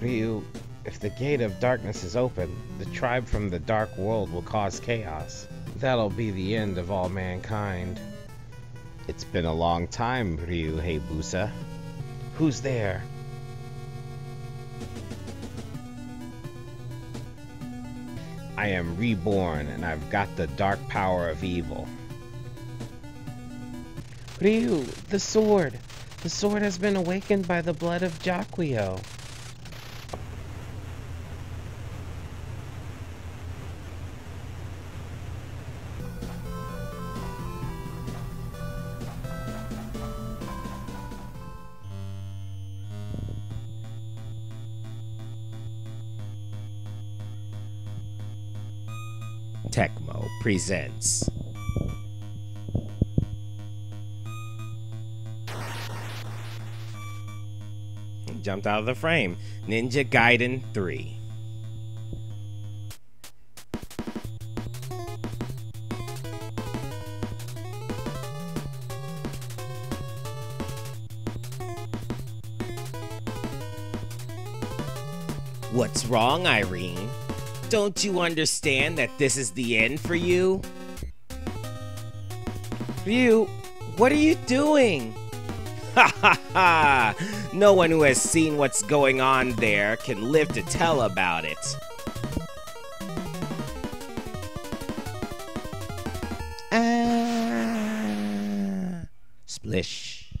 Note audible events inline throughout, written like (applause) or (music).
Ryu, if the gate of darkness is open, the tribe from the dark world will cause chaos. That'll be the end of all mankind. It's been a long time, Ryu Hayabusa. Who's there? I am reborn and I've got the dark power of evil. Ryu, the sword! The sword has been awakened by the blood of Jaquio. Presents. Jumped out of the frame. Ninja Gaiden 3. What's wrong, Irene? Don't you understand that this is the end for you? Ryu, what are you doing? Ha ha ha! No one who has seen what's going on there can live to tell about it. Ah, splish.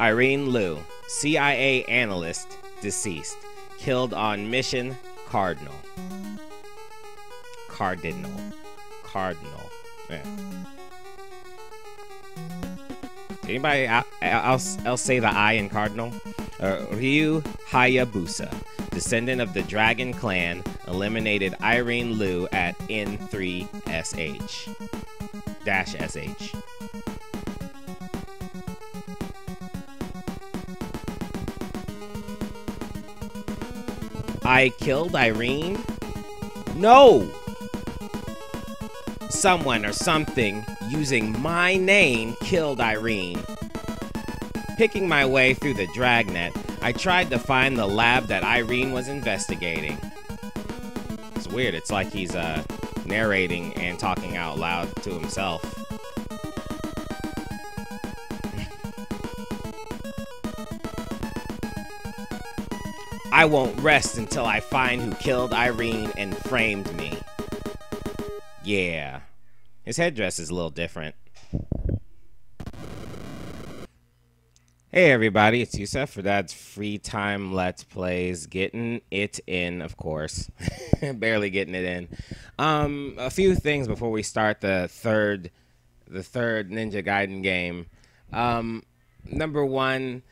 Irene Lew, CIA analyst, deceased. Killed on mission Cardinal. Cardinal. Cardinal. Yeah. Anybody else, else say the I in Cardinal? Uh, Ryu Hayabusa, descendant of the Dragon Clan, eliminated Irene Lew at N3SH. Dash SH. I killed Irene? No! Someone or something using my name killed Irene. Picking my way through the dragnet, I tried to find the lab that Irene was investigating. It's weird, it's like he's uh, narrating and talking out loud to himself. I won't rest until I find who killed Irene and framed me. Yeah. His headdress is a little different. Hey everybody, it's Yusef for Dad's Free Time Let's Plays. Getting it in, of course. (laughs) Barely getting it in. Um, a few things before we start the third the third Ninja Gaiden game. Um, number one,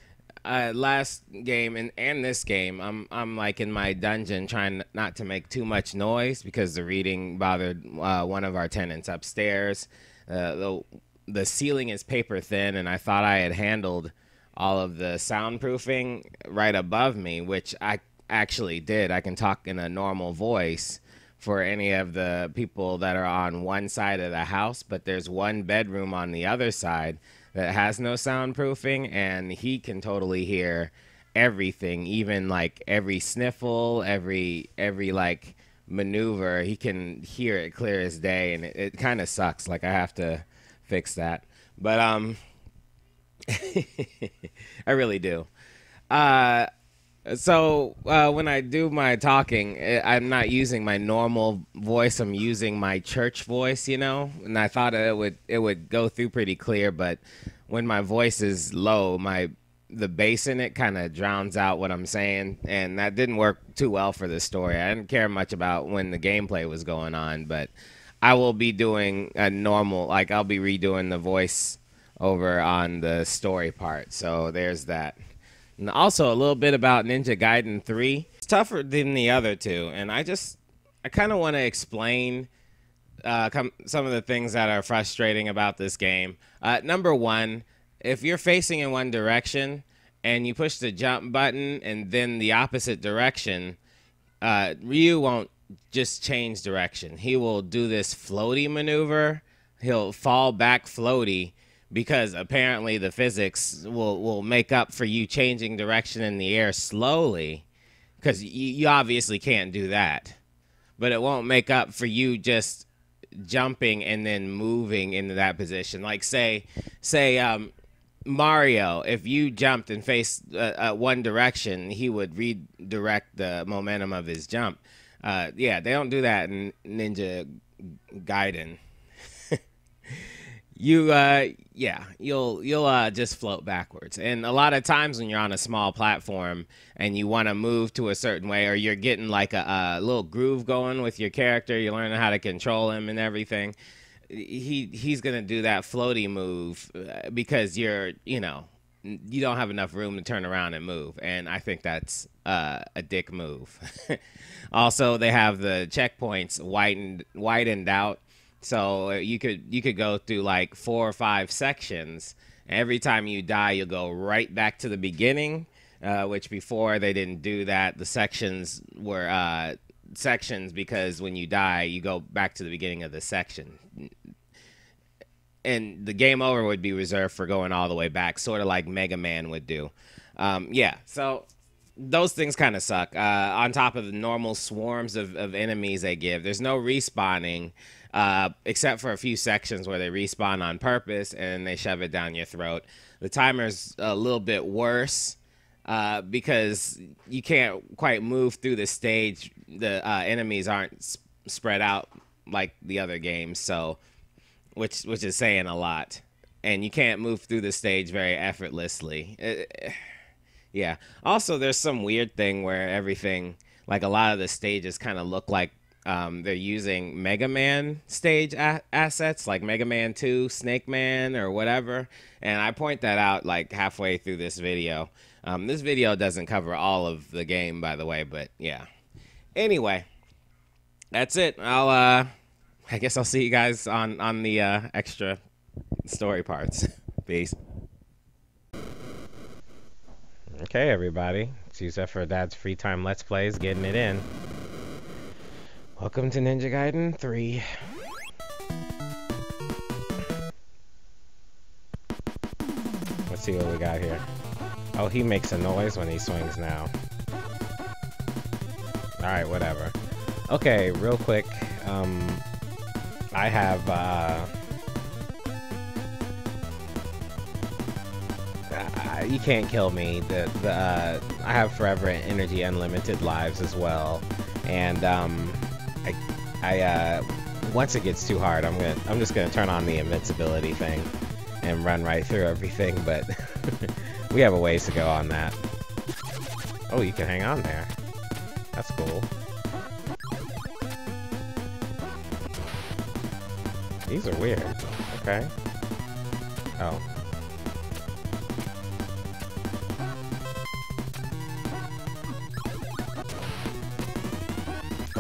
uh, last game and, and this game, I'm I'm like in my dungeon trying not to make too much noise because the reading bothered uh, one of our tenants upstairs. Uh, the the ceiling is paper thin, and I thought I had handled all of the soundproofing right above me, which I actually did. I can talk in a normal voice for any of the people that are on one side of the house, but there's one bedroom on the other side that has no soundproofing, and he can totally hear everything, even like every sniffle, every every like maneuver. He can hear it clear as day, and it, it kind of sucks. Like I have to fix that, but um, (laughs) I really do. Uh, so uh, when I do my talking, I'm not using my normal voice. I'm using my church voice, you know. And I thought it would it would go through pretty clear, but when my voice is low, my the bass in it kind of drowns out what I'm saying, and that didn't work too well for the story. I didn't care much about when the gameplay was going on, but I will be doing a normal, like I'll be redoing the voice over on the story part. So there's that. And also a little bit about Ninja Gaiden 3. It's tougher than the other two, and I just I kind of want to explain uh, some of the things that are frustrating about this game. Uh, number one, if you're facing in one direction and you push the jump button and then the opposite direction, uh, Ryu won't just change direction. He will do this floaty maneuver. He'll fall back floaty because apparently the physics will will make up for you changing direction in the air slowly because you, you obviously can't do that but it won't make up for you just jumping and then moving into that position like say say um Mario, if you jumped and faced uh, uh, one direction, he would redirect the momentum of his jump. Uh, yeah, they don't do that in Ninja Gaiden. You, uh, yeah, you'll you'll uh, just float backwards. And a lot of times when you're on a small platform and you want to move to a certain way, or you're getting like a, a little groove going with your character, you're learning how to control him and everything he he's gonna do that floaty move uh, because you're you know you don't have enough room to turn around and move and i think that's uh, a dick move (laughs) also they have the checkpoints widened widened out so you could you could go through like four or five sections every time you die you'll go right back to the beginning uh, which before they didn't do that the sections were uh, sections because when you die, you go back to the beginning of the section. And the game over would be reserved for going all the way back, sort of like Mega Man would do. Um, yeah, so those things kind of suck. Uh, on top of the normal swarms of, of enemies they give, there's no respawning. Uh, except for a few sections where they respawn on purpose and they shove it down your throat. The timer's a little bit worse uh, because you can't quite move through the stage. The uh, enemies aren't sp- spread out like the other games, so which which is saying a lot. And you can't move through the stage very effortlessly. Uh, yeah. Also, there's some weird thing where everything, like a lot of the stages, kind of look like um, they're using Mega Man stage a- assets, like Mega Man 2, Snake Man, or whatever. And I point that out like halfway through this video. Um, this video doesn't cover all of the game, by the way, but yeah. Anyway, that's it. I'll, uh, I guess I'll see you guys on on the uh, extra story parts. (laughs) Peace. Okay, everybody. It's Yusef for Dad's Free Time Let's Plays, getting it in. Welcome to Ninja Gaiden 3. Let's see what we got here. Oh, he makes a noise when he swings now. Alright, whatever. Okay, real quick. Um, I have, uh... uh, you can't kill me. The, the, uh, I have forever energy unlimited lives as well. And, um, I, I, uh, once it gets too hard, I'm gonna, I'm just gonna turn on the invincibility thing and run right through everything, but (laughs) we have a ways to go on that. Oh, you can hang on there. That's cool. These are weird. Okay. Oh.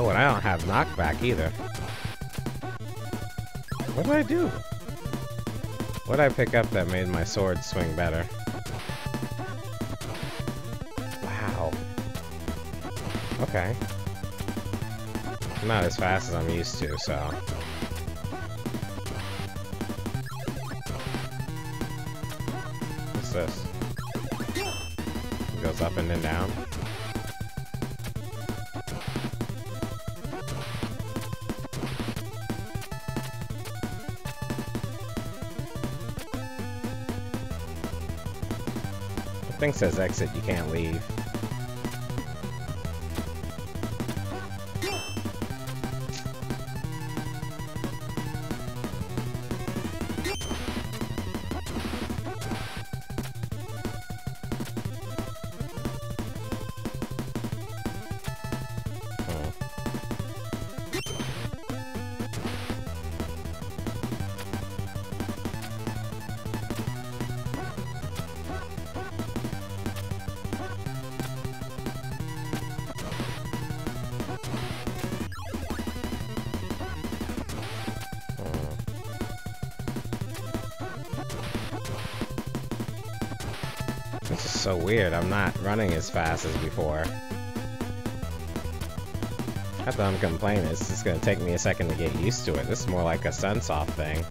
Oh, and I don't have knockback either. What did I do? What did I pick up that made my sword swing better? Wow. Okay. Not as fast as I'm used to, so... What's this? It goes up and then down. Thing says exit, you can't leave. So weird. I'm not running as fast as before. Not that I'm complaining, it's just gonna take me a second to get used to it. This is more like a Sunsoft thing.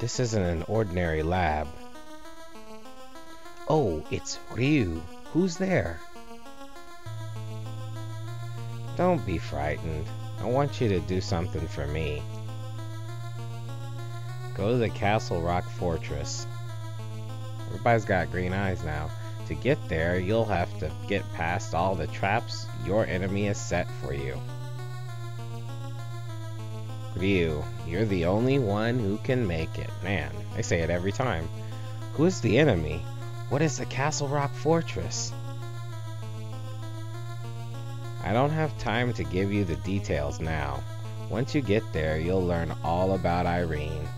This isn't an ordinary lab. Oh, it's Ryu. Who's there? Don't be frightened. I want you to do something for me. Go to the Castle Rock Fortress. Everybody's got green eyes now. To get there, you'll have to get past all the traps your enemy has set for you. Ryu, you're the only one who can make it. Man, I say it every time. Who is the enemy? What is the Castle Rock Fortress? I don't have time to give you the details now. Once you get there, you'll learn all about Irene.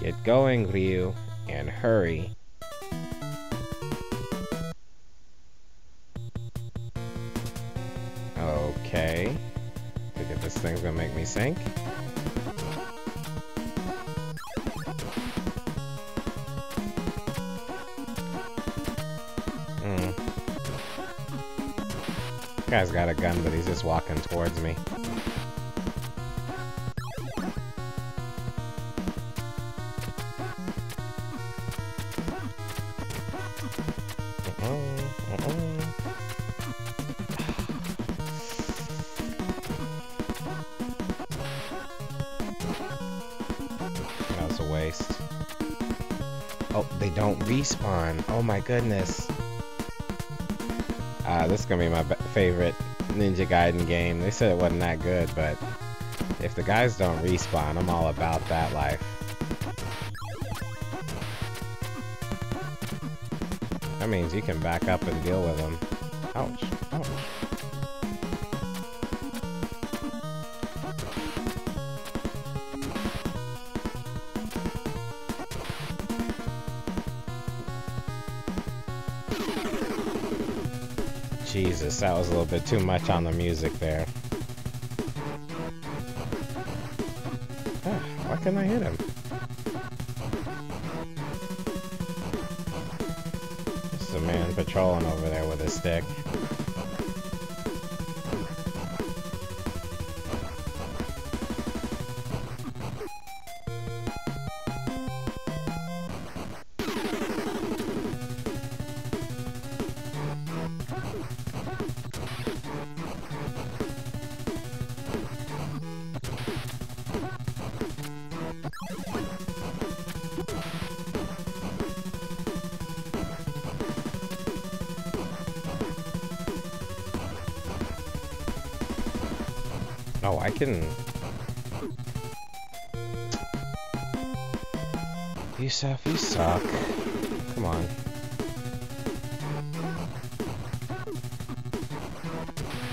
Get going, Ryu, and hurry. Sink? Hmm. Guy's got a gun, but he's just walking towards me. Respawn. Oh my goodness. Uh, this is gonna be my favorite Ninja Gaiden game. They said it wasn't that good, but if the guys don't respawn, I'm all about that life. That means you can back up and deal with them. Ouch. Ouch. That was a little bit too much on the music there. Ah, why couldn't I hit him? There's a man patrolling over there with a stick. Oh, I can... Yusef, you suck. Come on.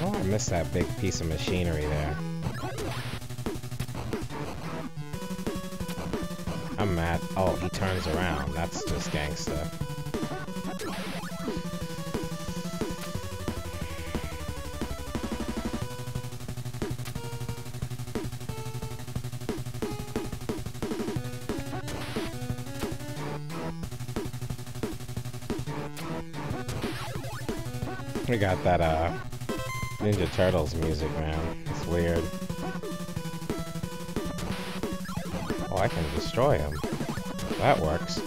Oh, I missed that big piece of machinery there. I'm mad. Oh, he turns around. That's just gangsta. Got that uh Ninja Turtles music, man. It's weird. Oh, I can destroy him. That works.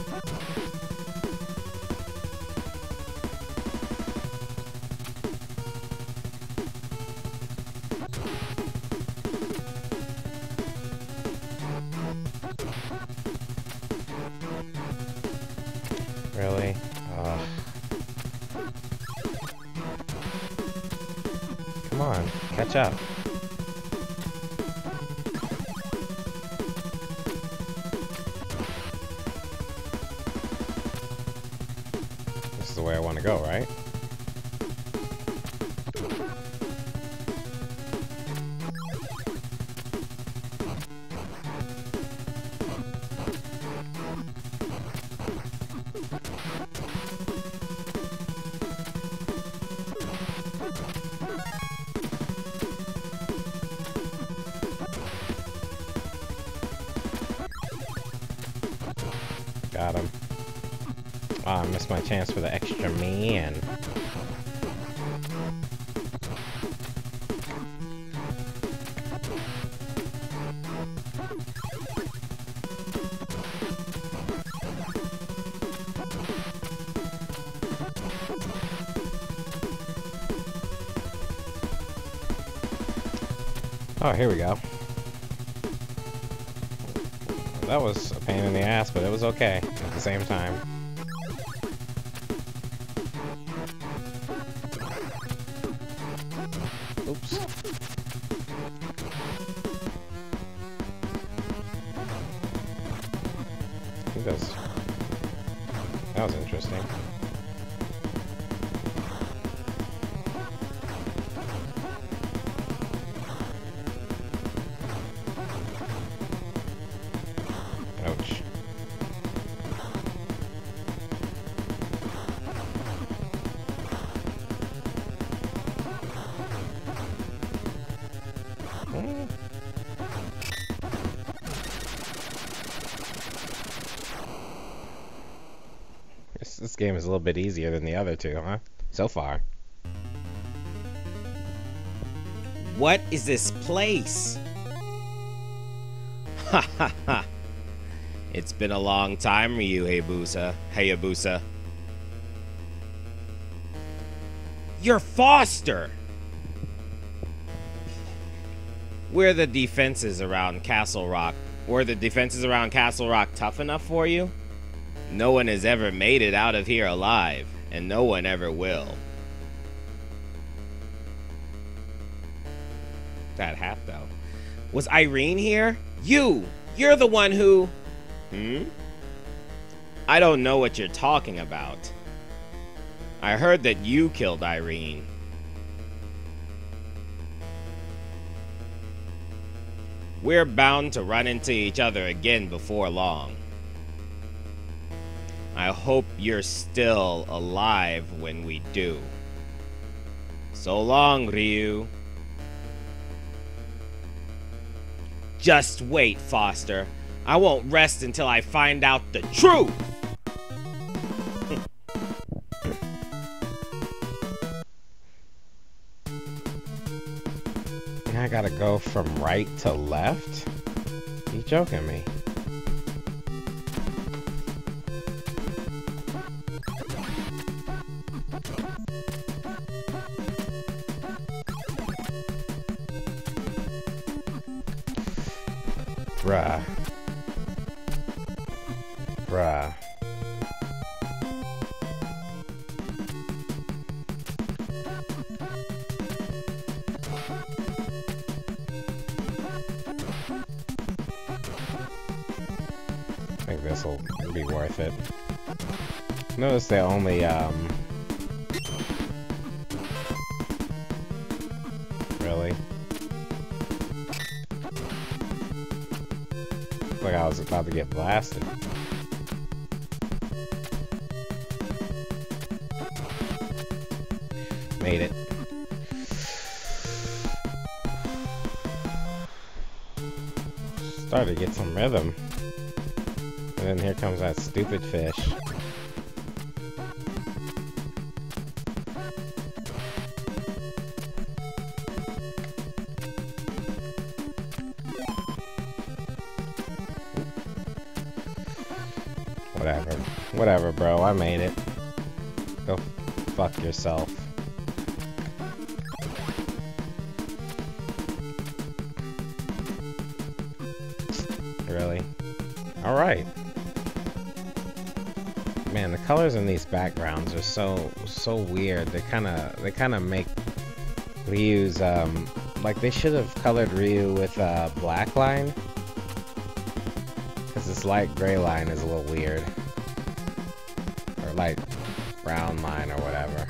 Really? On, Oh, here we go. That was a pain in the ass, but it was okay at the same time. Oops. I think. That was interesting. Is a little bit easier than the other two, huh? So far. What is this place? Ha ha ha. It's been a long time, Ryu Hayabusa. Hayabusa. You're Foster! Were the defenses around Castle Rock? Were the defenses around Castle Rock tough enough for you? No one has ever made it out of here alive, and no one ever will. That hat, though. Was Irene here? You! You're the one who. Hmm? I don't know what you're talking about. I heard that you killed Irene. We're bound to run into each other again before long. I hope you're still alive when we do. So long, Ryu. Just wait, Foster. I won't rest until I find out the truth. (laughs) I gotta go from right to left? You joking me? Bruh. Bruh. I think this will be worth it. Notice they only, um... was about to get blasted. Made it. Started to get some rhythm. And then here comes that stupid fish. I made it. Go fuck yourself. Really? Alright. Man, the colors in these backgrounds are so so weird. They kinda they kinda make Ryu's um like they should have colored Ryu with a black line. Cause this light gray line is a little weird. Or brown line or whatever.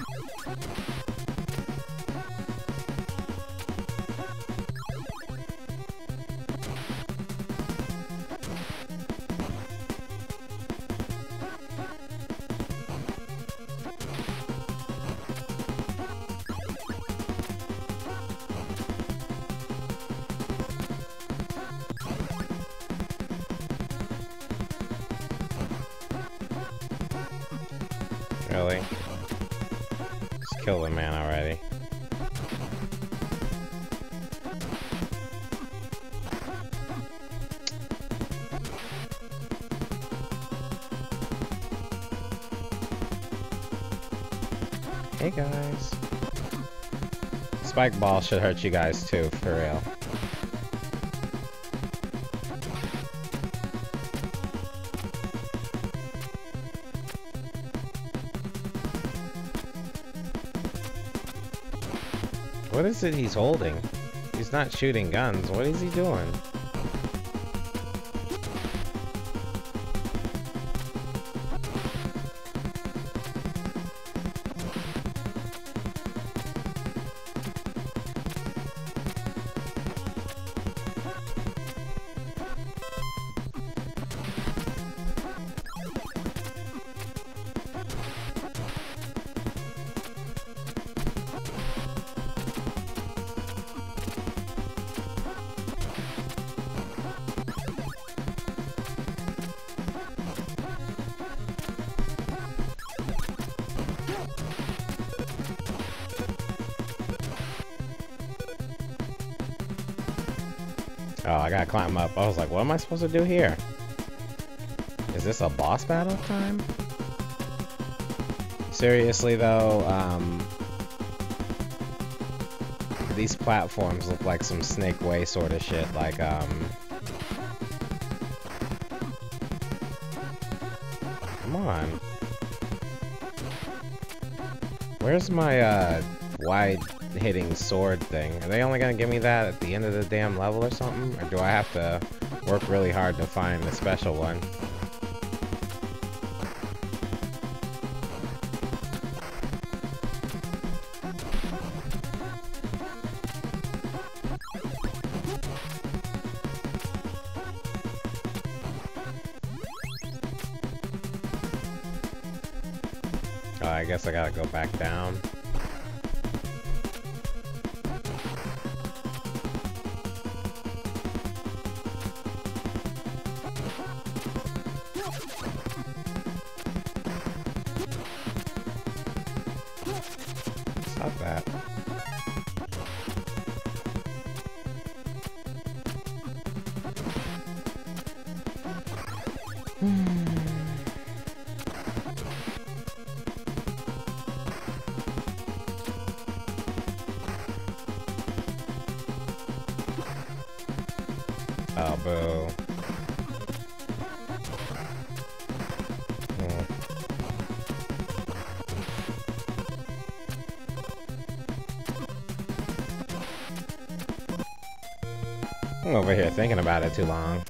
spike ball should hurt you guys too, for real. What is it he's holding? He's not shooting guns. What is he doing? Oh, I gotta climb up. I was like, what am I supposed to do here? Is this a boss battle time? Seriously though, um, these platforms look like some Snake Way sort of shit, like, um... Come on. Where's my, uh, wide hitting sword thing. Are they only gonna give me that at the end of the damn level or something? Or do I have to work really hard to find the special one? Oh, I guess I gotta go back down. Over here thinking about it too long.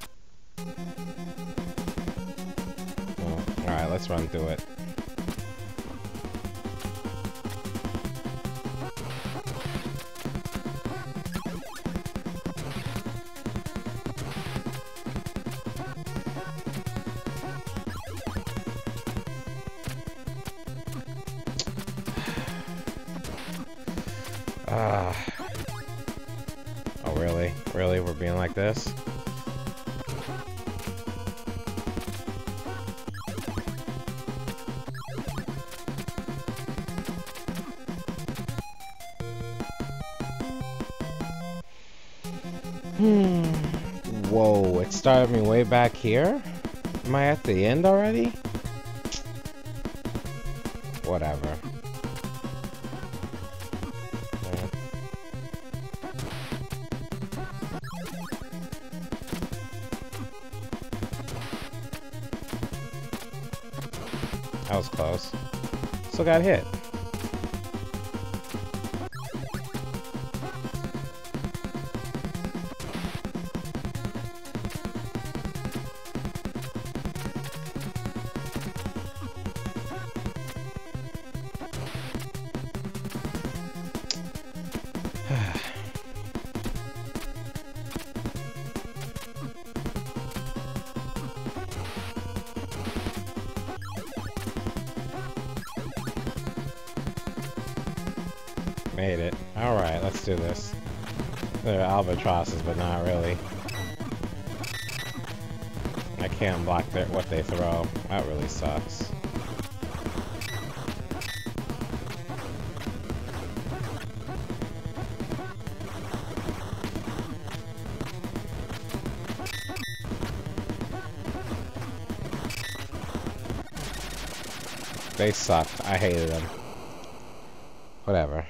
Oh, Alright, let's run through it. Ah. Really? Really? We're being like this? Hmm. Whoa, it started me way back here? Am I at the end already? Whatever. Got hit. Made it. Alright, let's do this. They're albatrosses, but not really. I can't block their, what they throw. That really sucks. They sucked. I hated them. Whatever.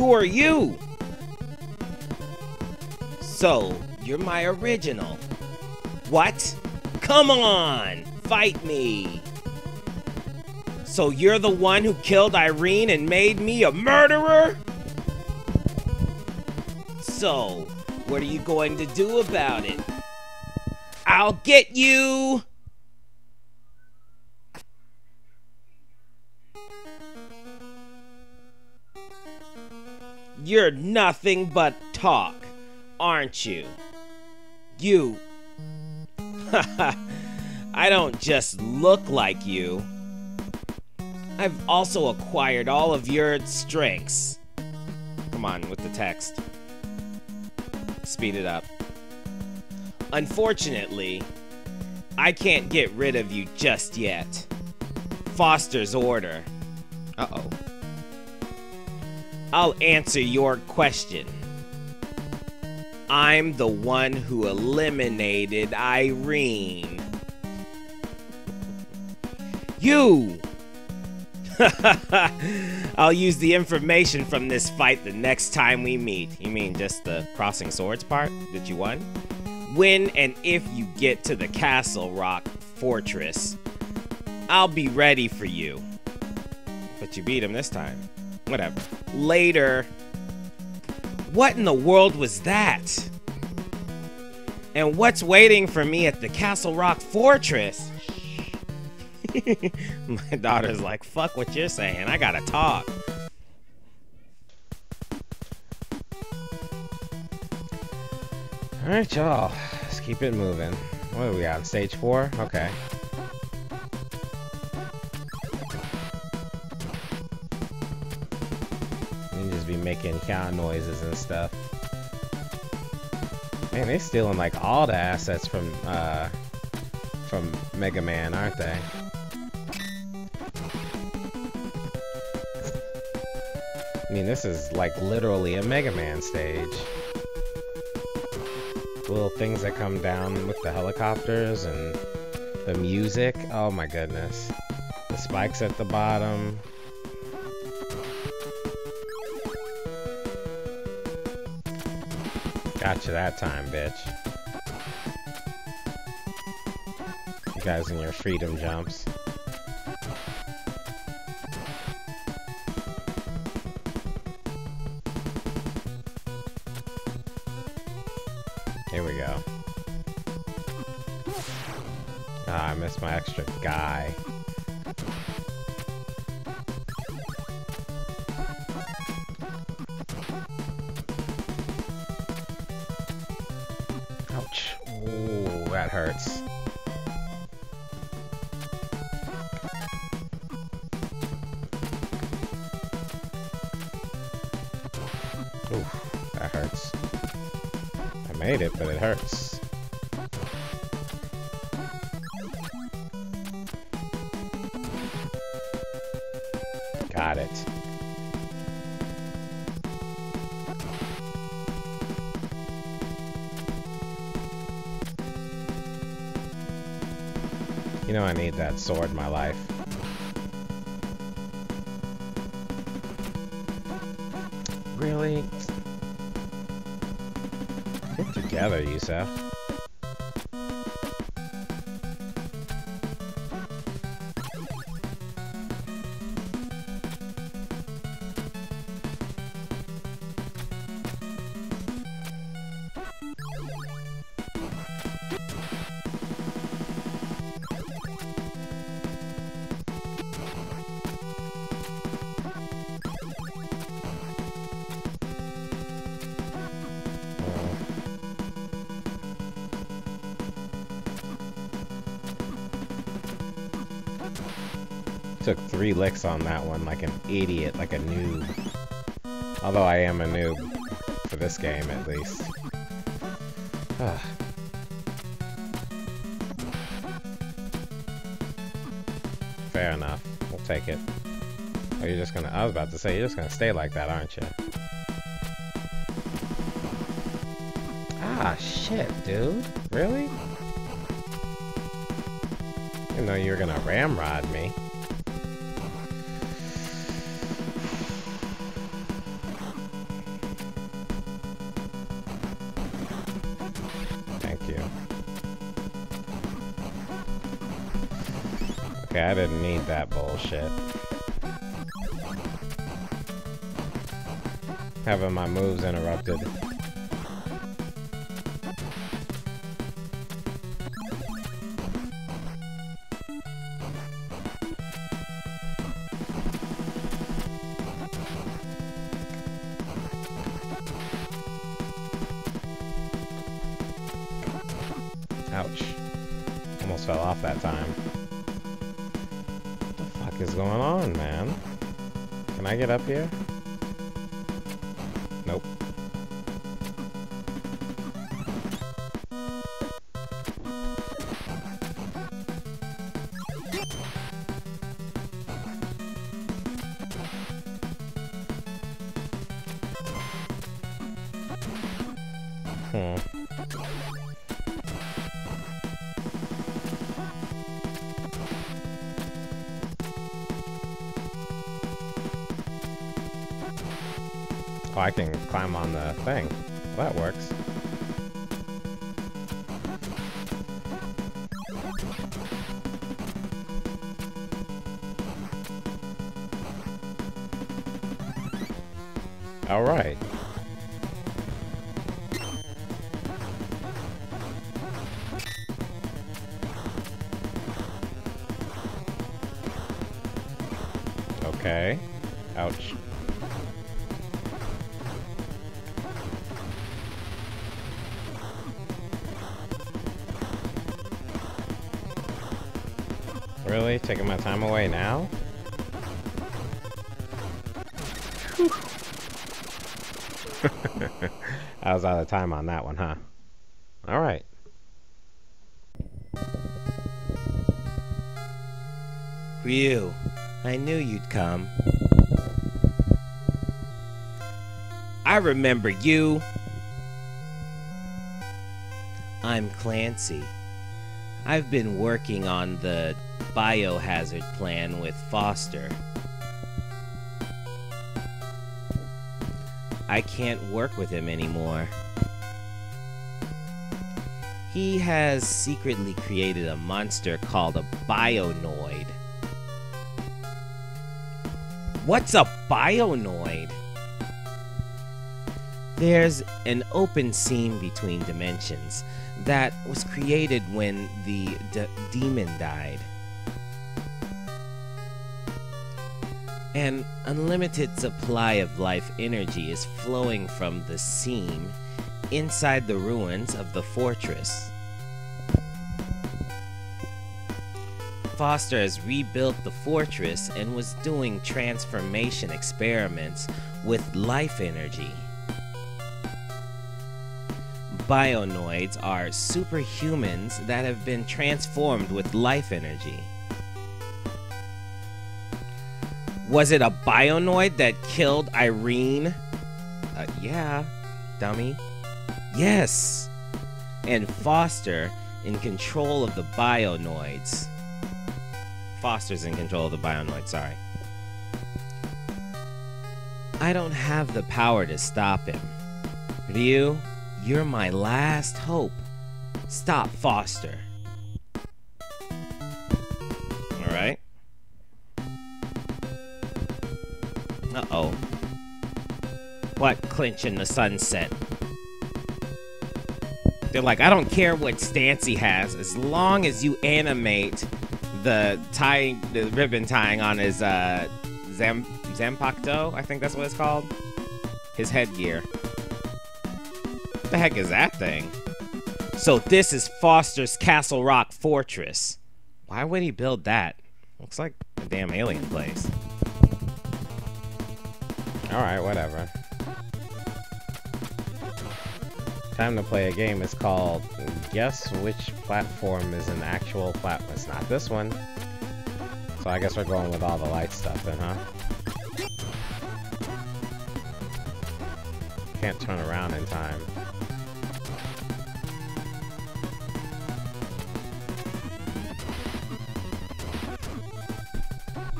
Who are you? So, you're my original. What? Come on! Fight me! So you're the one who killed Irene and made me a murderer? So, what are you going to do about it? I'll get you! You're nothing but talk, aren't you? You. (laughs) I don't just look like you. I've also acquired all of your strengths. Come on with the text. Speed it up. Unfortunately, I can't get rid of you just yet. Foster's order. Uh-oh. I'll answer your question. I'm the one who eliminated Irene. You! (laughs) I'll use the information from this fight the next time we meet. You mean just the crossing swords part that you won? When and if you get to the Castle Rock Fortress, I'll be ready for you. But you beat him this time. Whatever. Later. What in the world was that? And what's waiting for me at the Castle Rock Fortress? (laughs) My daughter's like, fuck what you're saying. I gotta talk. Alright, y'all. Let's keep it moving. What are we on? Stage four? Okay. Making cow noises and stuff. Man, they're stealing like all the assets from uh from Mega Man, aren't they? I mean, this is like literally a Mega Man stage. Little things that come down with the helicopters and the music. Oh my goodness. The spikes at the bottom. Gotcha that time, bitch. You guys in your freedom jumps. Here we go. Ah, I missed my extra guy. Got it. You know I need that sword in my life. Really? Get together, Yusef. Licks on that one like an idiot, like a noob. Although I am a noob. For this game, at least. Ugh. Fair enough. We'll take it. Are you just gonna... I was about to say, you're just gonna stay like that, aren't you? Ah, shit, dude. Really? Didn't know you were gonna ramrod me. Okay, I didn't need that bullshit. Having my moves interrupted. Here? Nope. Hmm. Oh, I can climb on the thing. That works. All time away now? (laughs) I was out of time on that one, huh? Alright. Ryu, I knew you'd come. I remember you. I'm Clancy. I've been working on the biohazard plan with Foster. I can't work with him anymore. He has secretly created a monster called a Bionoid. What's a Bionoid? There's an open seam between dimensions that was created when the demon died. An unlimited supply of life energy is flowing from the seam inside the ruins of the fortress. Foster has rebuilt the fortress and was doing transformation experiments with life energy. Bionoids are superhumans that have been transformed with life energy. Was it a Bionoid that killed Irene? Uh, yeah, dummy. Yes! And Foster in control of the Bionoids. Foster's in control of the Bionoid, sorry. I don't have the power to stop him. Ryu, you're my last hope. Stop Foster. Alright. Uh oh. What clinch in the sunset? They're like, I don't care what stance he has, as long as you animate the tying, the ribbon tying on his uh, Zam Zampacto, I think that's what it's called. His headgear. What the heck is that thing? So this is Foster's Castle Rock Fortress. Why would he build that? Looks like a damn alien place. Alright, whatever. Time to play a game. It's called Guess Which Platform is an Actual Platform. It's not this one. So I guess we're going with all the light stuff then, huh? Can't turn around in time.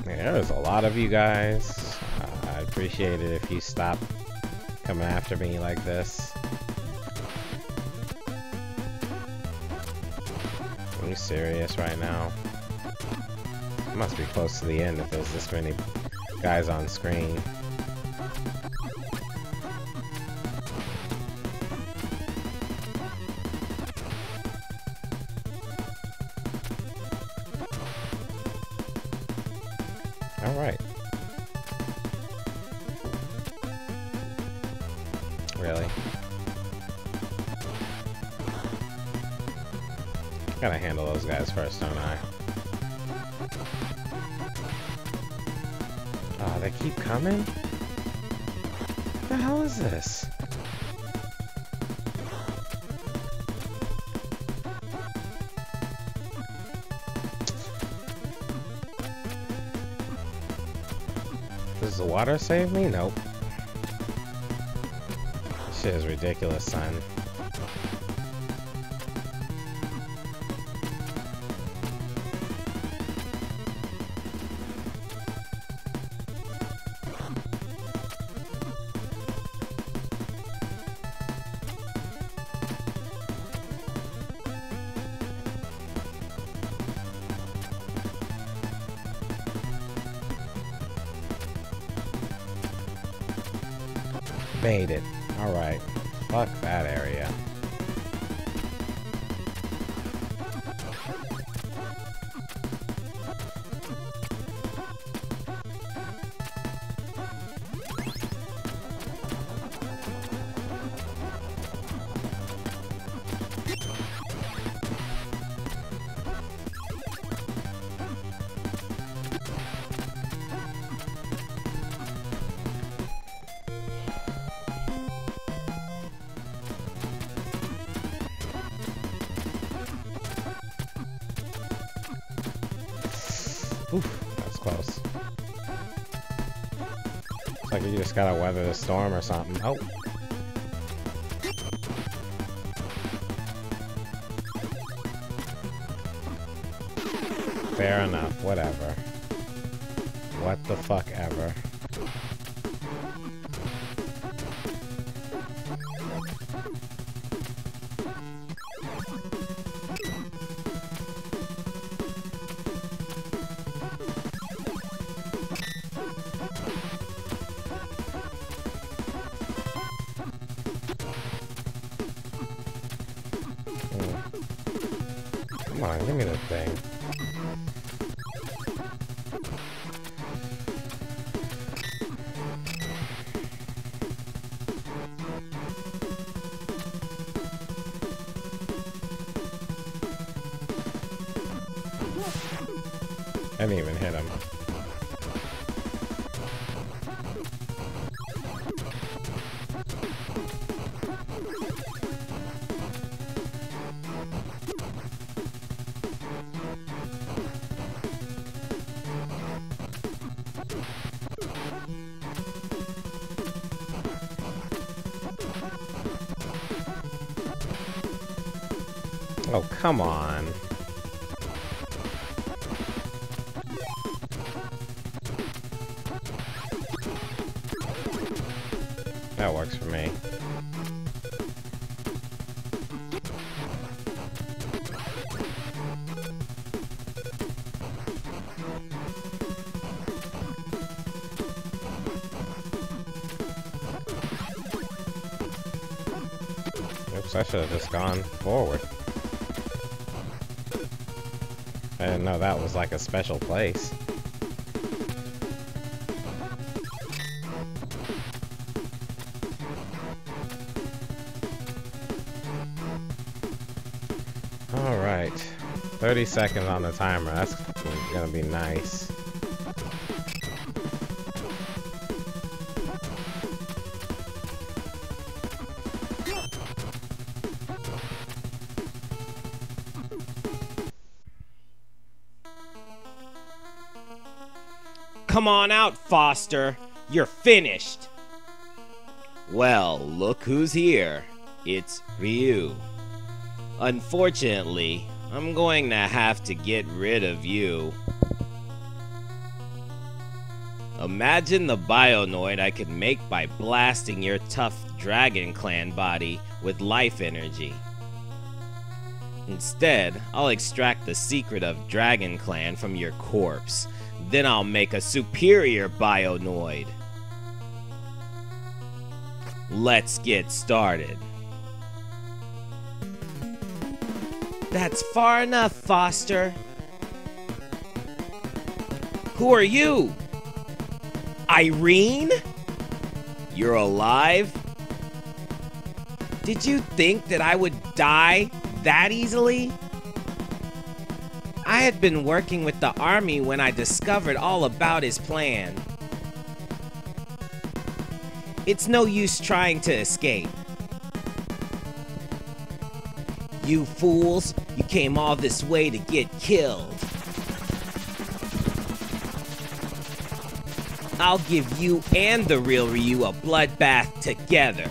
Yeah, there's a lot of you guys. Uh, I appreciate it if you stop coming after me like this. Are you serious right now? Must be close to the end if there's this many guys on screen. Guys first, don't I? Oh, they keep coming? What the hell is this? Does the water save me? Nope. Shit is ridiculous, son. Made it. Alright. Fuck that area. Gotta weather the storm or something. Oh. Fair enough, whatever. What the fuck ever. Come on, give me the thing. Come on. That works for me. Oops, I should have just gone forward. Uh, I didn't know that was like a special place. Alright. 30 seconds on the timer. That's gonna be nice. Come on out, Foster. You're finished. Well, look who's here. It's Ryu. Unfortunately, I'm going to have to get rid of you. Imagine the Bionoid I could make by blasting your tough Dragon Clan body with life energy. Instead, I'll extract the secret of Dragon Clan from your corpse. Then I'll make a superior Bionoid. Let's get started. That's far enough, Foster. Who are you? Irene? You're alive? Did you think that I would die that easily? I had been working with the army when I discovered all about his plan. It's no use trying to escape. You fools, you came all this way to get killed. I'll give you and the real Ryu a bloodbath together.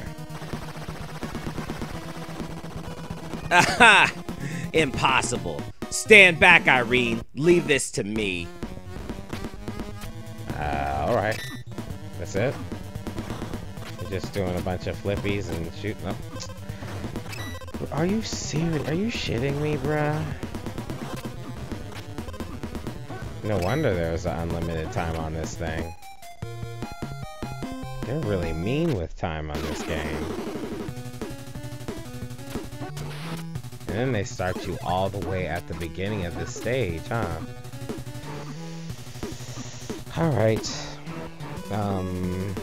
Aha! (laughs) Impossible. Stand back, Irene. Leave this to me. Uh, alright. That's it? You're just doing a bunch of flippies and shooting up. Are you serious? Are you shitting me, bruh? No wonder there's an unlimited time on this thing. They're really mean with time on this game. Then they start you all the way at the beginning of the stage, huh? Alright. Um...